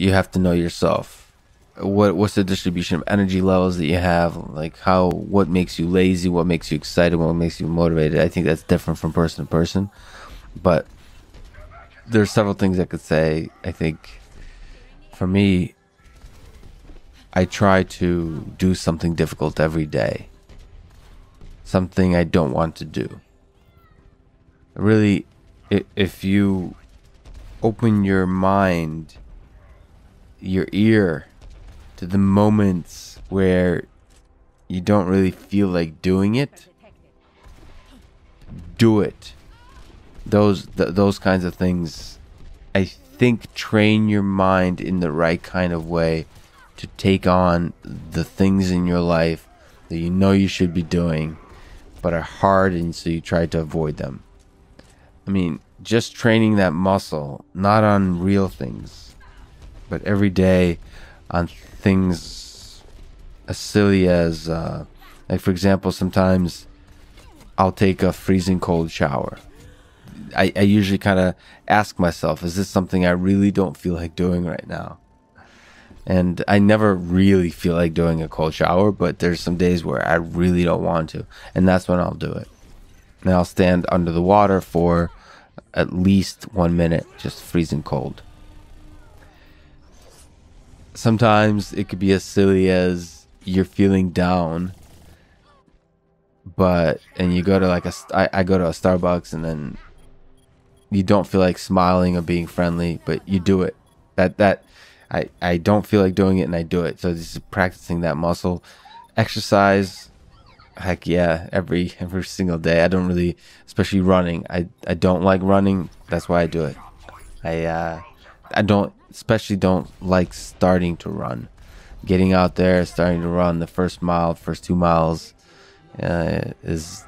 you have to know yourself. What what's the distribution of energy levels that you have? Like how what makes you lazy? What makes you excited? What makes you motivated? I think that's different from person to person. But there's several things I could say. I think for me, I try to do something difficult every day. Something I don't want to do. Really, if you open your mind, your ear to the moments where you don't really feel like doing it, do it. Those th- those kinds of things, I think, train your mind in the right kind of way to take on the things in your life that you know you should be doing, but are hard, and so you try to avoid them. I mean, just training that muscle, not on real things, but every day on things as silly as, uh, like, for example, sometimes I'll take a freezing cold shower. I, I usually kind of ask myself, is this something I really don't feel like doing right now? And I never really feel like doing a cold shower, but there's some days where I really don't want to. And that's when I'll do it. And I'll stand under the water for at least one minute, just freezing cold. Sometimes it could be as silly as you're feeling down, but and you go to like a I, I go to a Starbucks and then you don't feel like smiling or being friendly, but you do it. That that I I don't feel like doing it and I do it. So this is practicing that muscle. Exercise heck yeah every every single day i don't really especially running i i don't like running that's why i do it i uh i don't especially don't like starting to run. Getting out there starting to run the first mile first two miles uh, is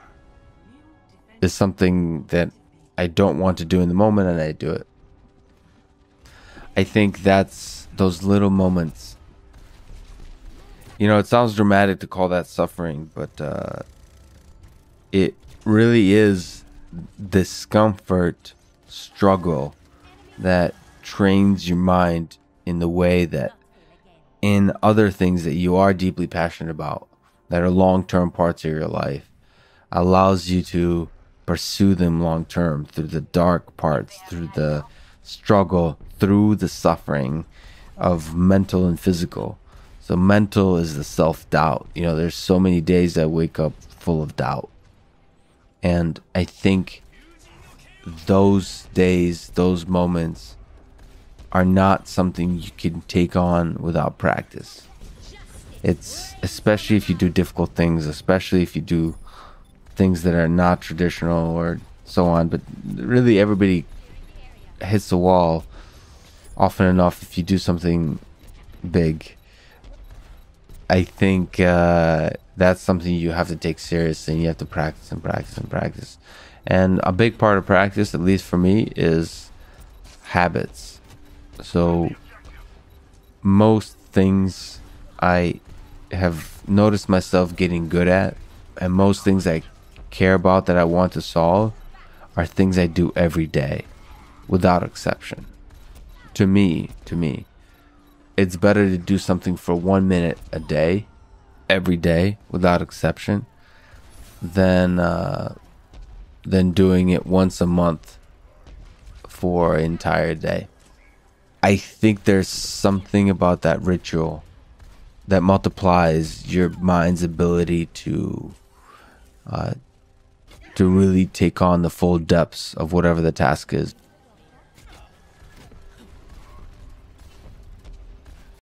is something that i don't want to do in the moment and i do it. I think that's those little moments. You know, it sounds dramatic to call that suffering, but uh, it really is discomfort, struggle that trains your mind in the way that in other things that you are deeply passionate about, that are long term parts of your life, allows you to pursue them long term through the dark parts, through the struggle, through the suffering of mental and physical so mental is the self doubt. You know, there's so many days I wake up full of doubt. And I think those days, those moments are not something you can take on without practice. It's especially if you do difficult things, especially if you do things that are not traditional or so on. But really, everybody hits the wall often enough if you do something big I think uh, that's something you have to take seriously and you have to practice and practice and practice. And a big part of practice, at least for me, is habits. So most things I have noticed myself getting good at, and most things I care about that I want to solve are things I do every day without exception. To me, to me it's better to do something for one minute a day, every day, without exception, than uh, than doing it once a month for an entire day. I think there's something about that ritual that multiplies your mind's ability to uh, to really take on the full depths of whatever the task is.